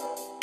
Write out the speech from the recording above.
Bye.